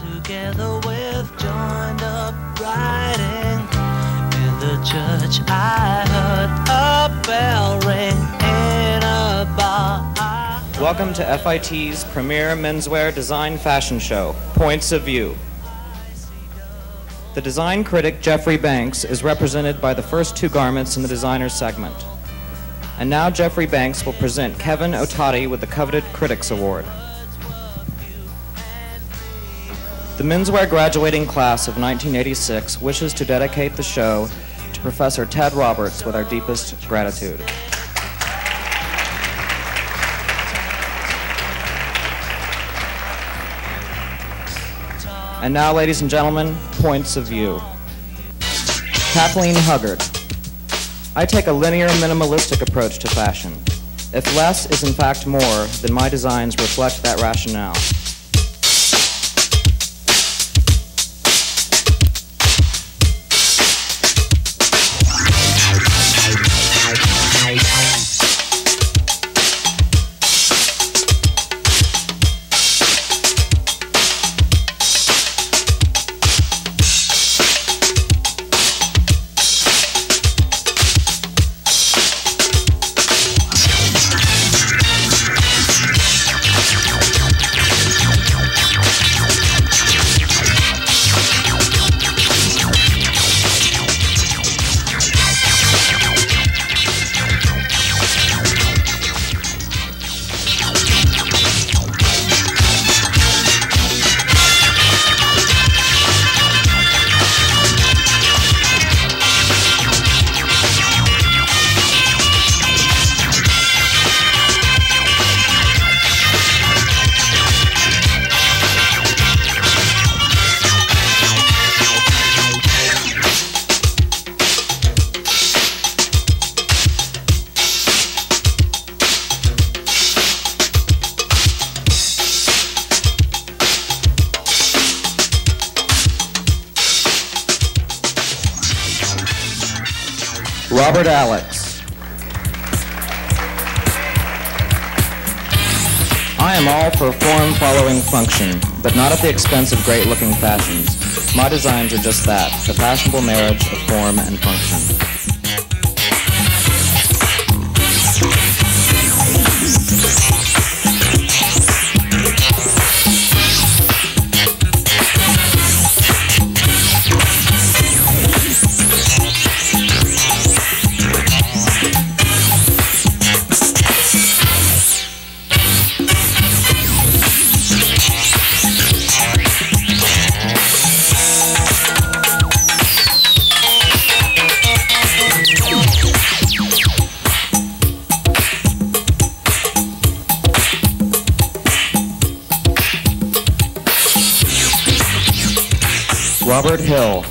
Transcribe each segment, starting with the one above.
together joined up. In the church, I heard a bell ring in a bar. Welcome to FIT's premier menswear design fashion show, Points of View. The design critic Jeffrey Banks is represented by the first two garments in the designer's segment. And now Jeffrey Banks will present Kevin Ottati with the coveted Critics Award. The menswear graduating class of 1986 wishes to dedicate the show to Professor Ted Roberts with our deepest gratitude. And now, ladies and gentlemen, points of view. Kathleen Huggard. I take a linear, minimalistic approach to fashion. If less is in fact more, then my designs reflect that rationale. Robert Allex. I am all for form following function, but not at the expense of great looking fashions. My designs are just that, the fashionable marriage of form and function. Robert Hill.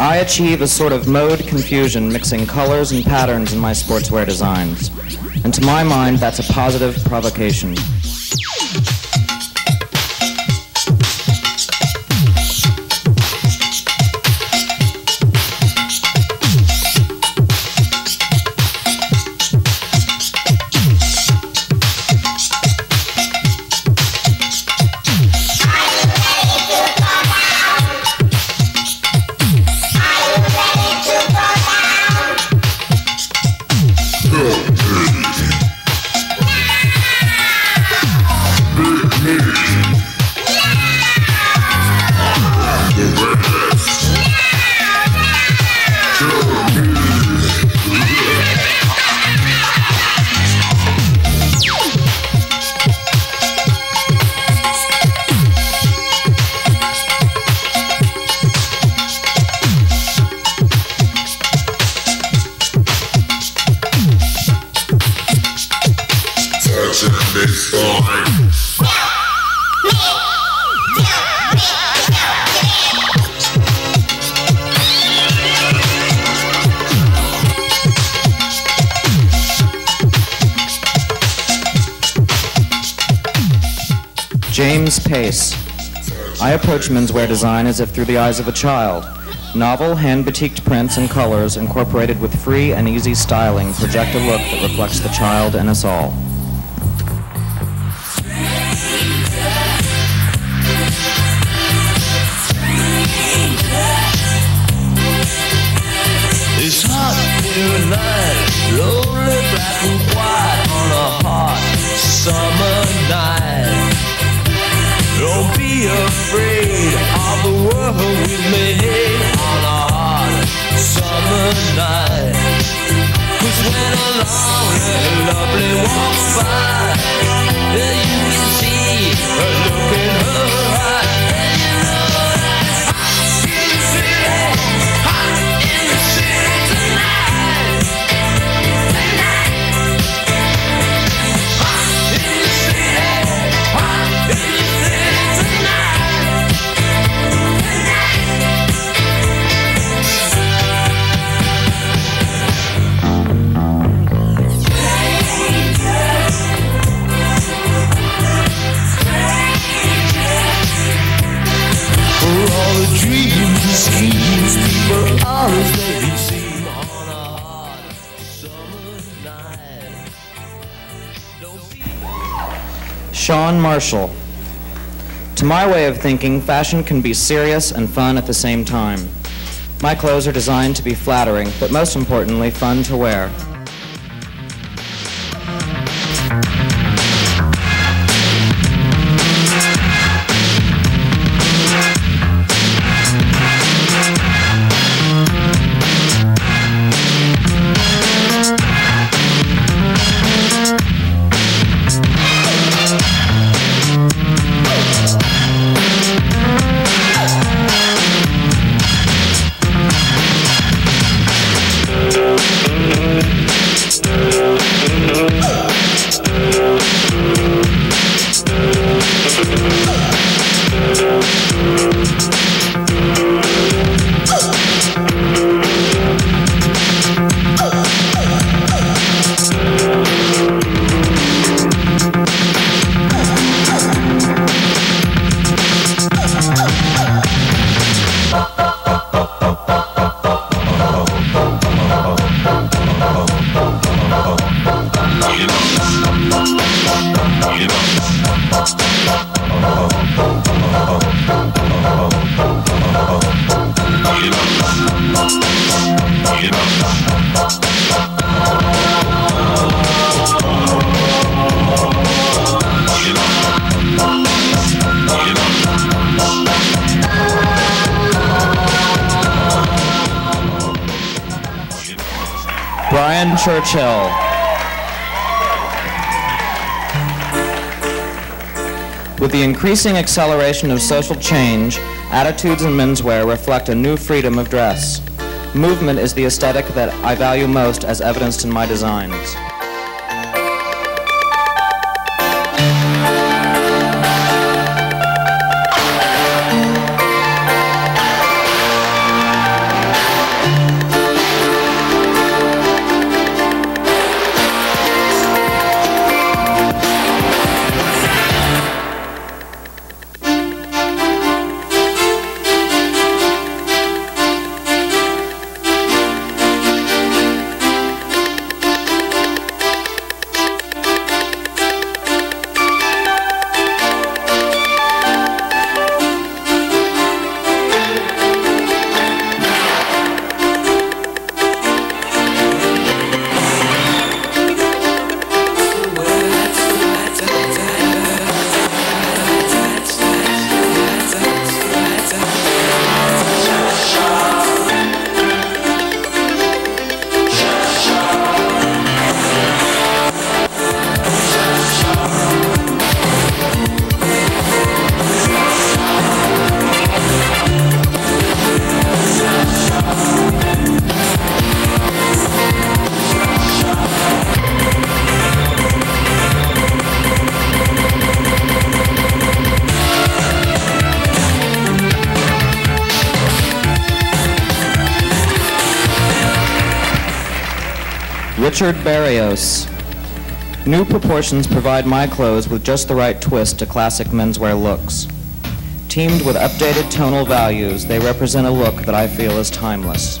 I achieve a sort of mode confusion mixing colors and patterns in my sportswear designs. And to my mind, that's a positive provocation. Música I approach menswear design as if through the eyes of a child. Novel, hand-batiqued prints and colors incorporated with free and easy styling project a look that reflects the child in us all. When a lonely, lovely walks by, Marshall. To my way of thinking, fashion can be serious and fun at the same time. My clothes are designed to be flattering, but most importantly, fun to wear. Brian Churchill. With the increasing acceleration of social change, attitudes in menswear reflect a new freedom of dress. Movement is the aesthetic that I value most as evidenced in my designs. Richard Berrios. New proportions provide my clothes with just the right twist to classic menswear looks. Teamed with updated tonal values, they represent a look that I feel is timeless.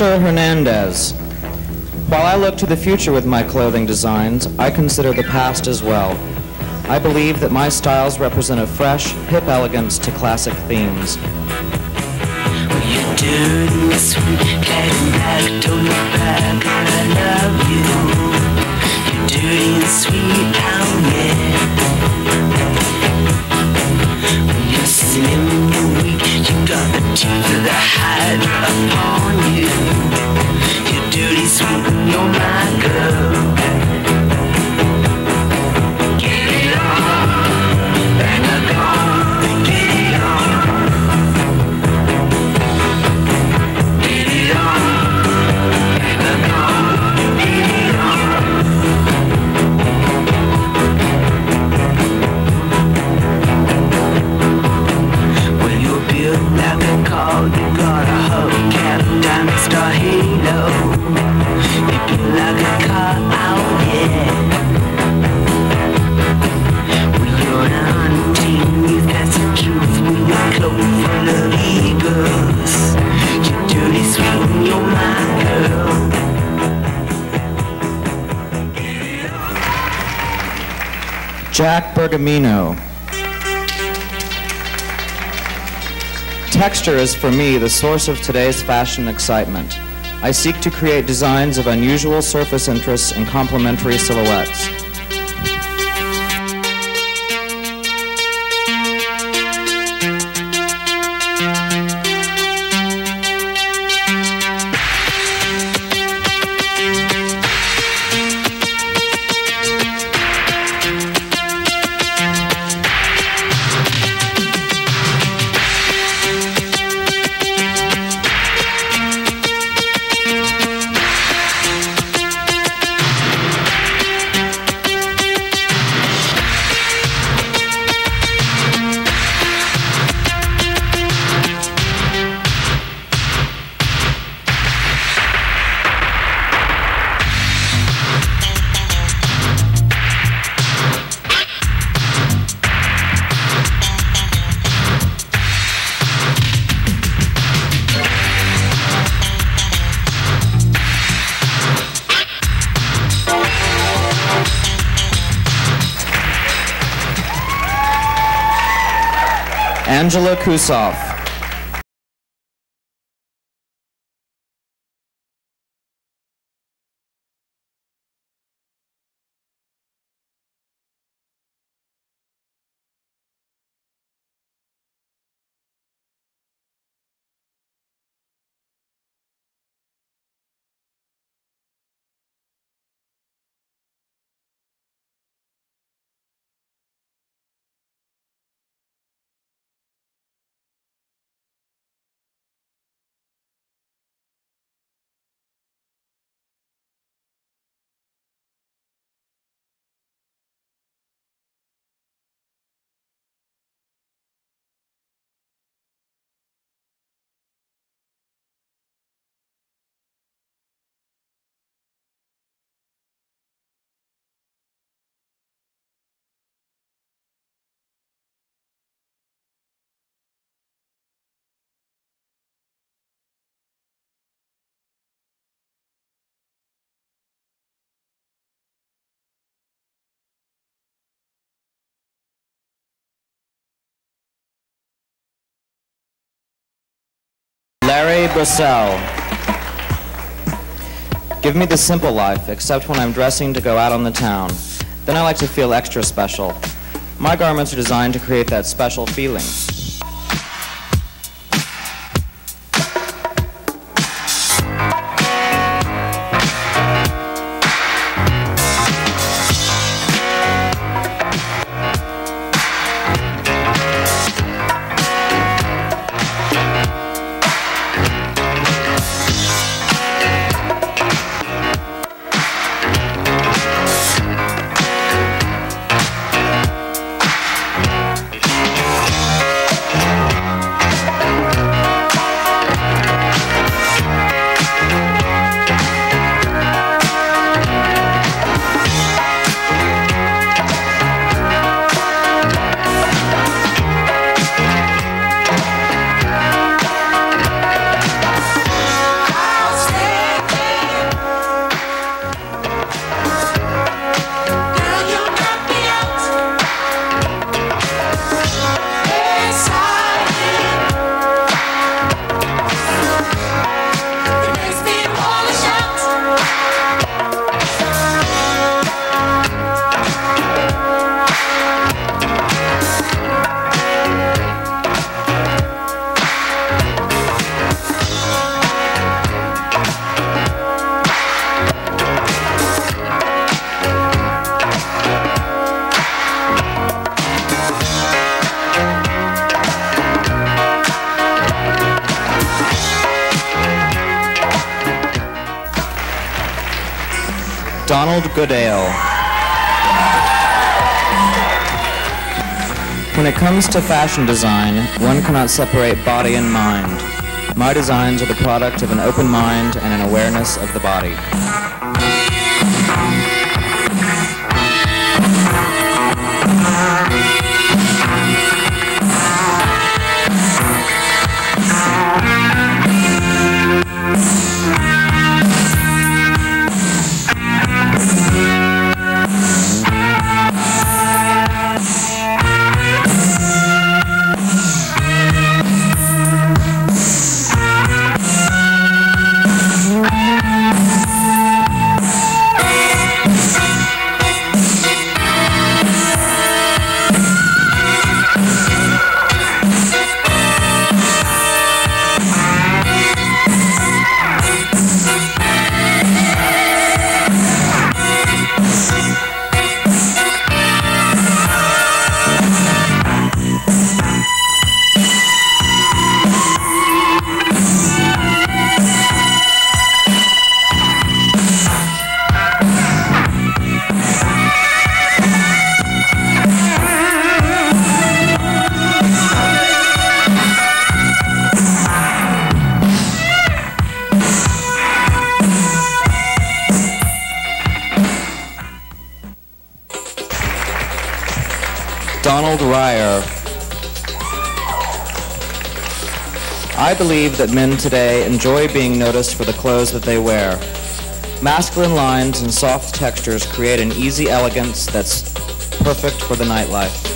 Hector Hernandez. While I look to the future with my clothing designs, I consider the past as well. I believe that my styles represent a fresh, hip elegance to classic themes. The teeth of the hydra upon you. You're dirty, sweet, you're my girl. Texture is for me the source of today's fashion excitement. I seek to create designs of unusual surface interests and complementary silhouettes. Angela Kassouf. Larry Brassell. Give me the simple life, except when I'm dressing to go out on the town. Then I like to feel extra special. My garments are designed to create that special feeling. Donald Goodale. When it comes to fashion design, one cannot separate body and mind. My designs are the product of an open mind and an awareness of the body. Believe that men today enjoy being noticed for the clothes that they wear. Masculine lines and soft textures create an easy elegance that's perfect for the nightlife.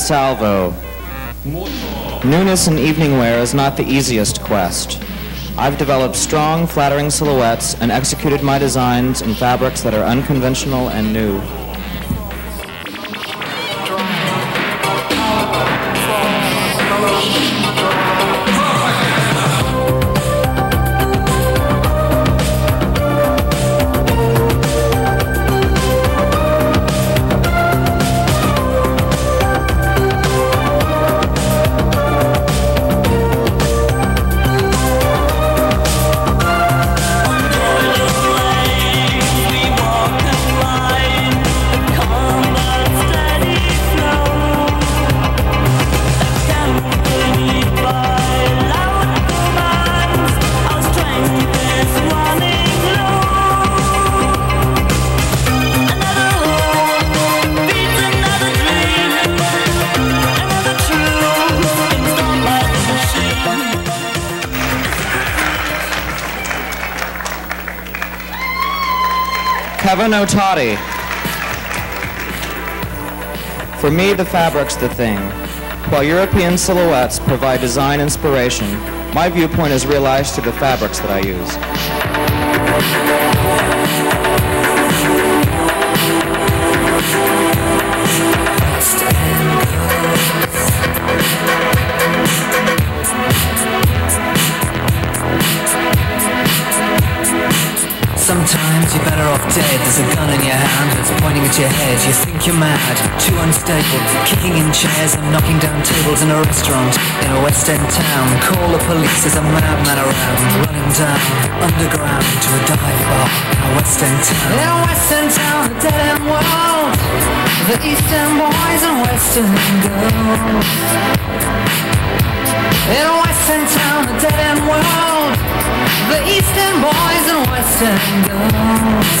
Salvo. Newness in evening wear is not the easiest quest. I've developed strong, flattering silhouettes and executed my designs in fabrics that are unconventional and new. Kevin Ottati. For me, the fabric's the thing. While European silhouettes provide design inspiration, my viewpoint is realized through the fabrics that I use. Pointing at your head. You think you're mad, too unstable. Kicking in chairs and knocking down tables in a restaurant in a West End town. Call the police, there's a madman around. Running down underground to a dive bar in a West End town. In a West End town, a dead end world. The Eastern boys and Western girls. In a Western town, a dead end world. The Eastern boys and Western girls.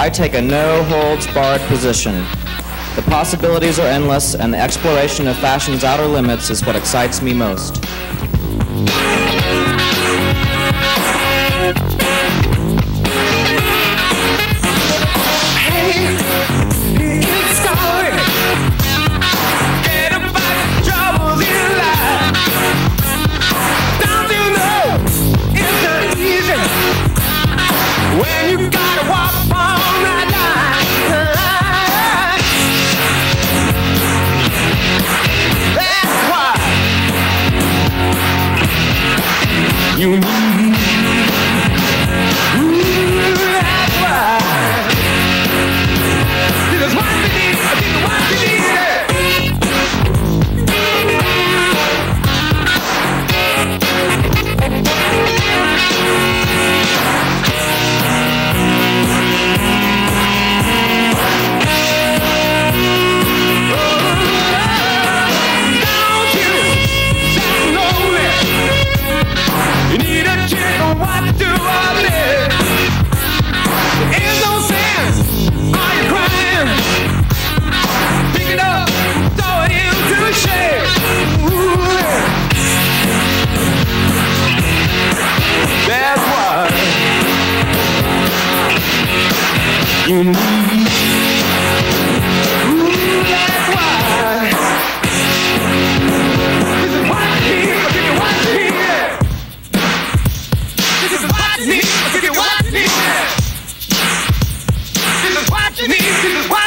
I take a no-holds-barred position. The possibilities are endless, and the exploration of fashion's outer limits is what excites me most. Denise.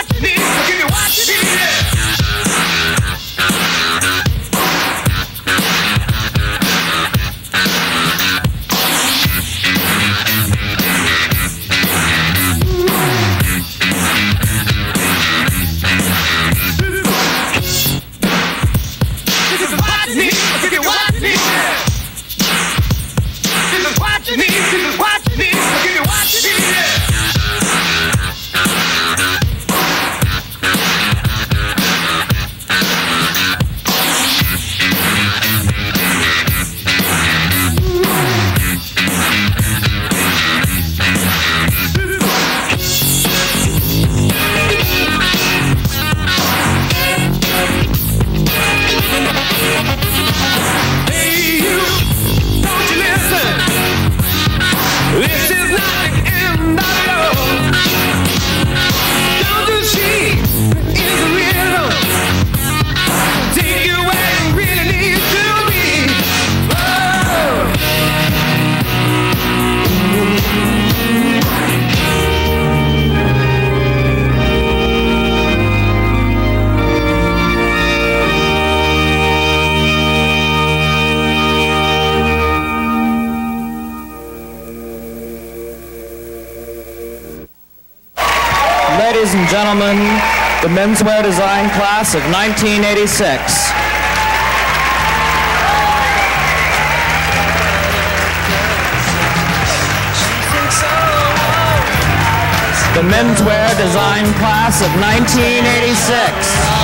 menswear design class of 1986. the menswear design class of 1986.